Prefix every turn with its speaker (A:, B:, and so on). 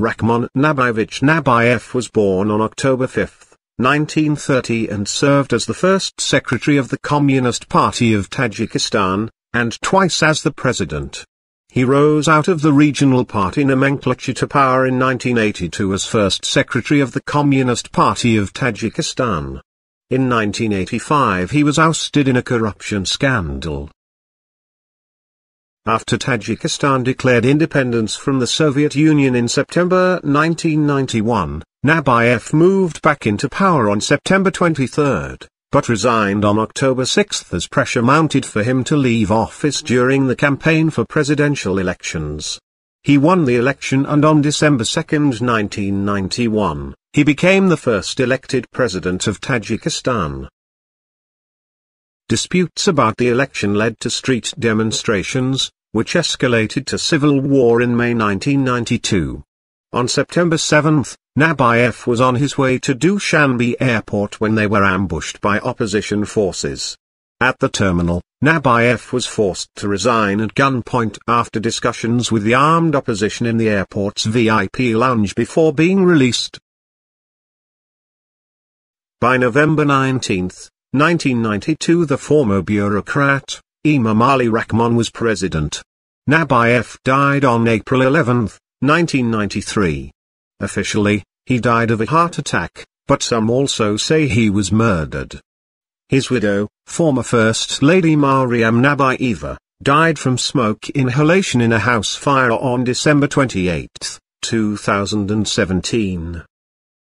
A: Rahmon Nabiyevich Nabiyev was born on October 5, 1930 and served as the first secretary of the Communist Party of Tajikistan, and twice as the president. He rose out of the regional party nomenclature to power in 1982 as first secretary of the Communist Party of Tajikistan. In 1985 he was ousted in a corruption scandal. After Tajikistan declared independence from the Soviet Union in September 1991, Nabiyev moved back into power on September 23, but resigned on October 6 as pressure mounted for him to leave office during the campaign for presidential elections. He won the election and on December 2, 1991, he became the first elected president of Tajikistan. Disputes about the election led to street demonstrations, which escalated to civil war in May 1992. On September 7, Nabiyev was on his way to Dushanbe airport when they were ambushed by opposition forces. At the terminal, Nabiyev was forced to resign at gunpoint after discussions with the armed opposition in the airport's VIP lounge before being released. By November 19, 1992 the former bureaucrat, Emomali Rahmon was president. Nabiyev died on April 11, 1993. Officially, he died of a heart attack, but some also say he was murdered. His widow, former First Lady Mariam Nabiyeva, died from smoke inhalation in a house fire on December 28, 2017.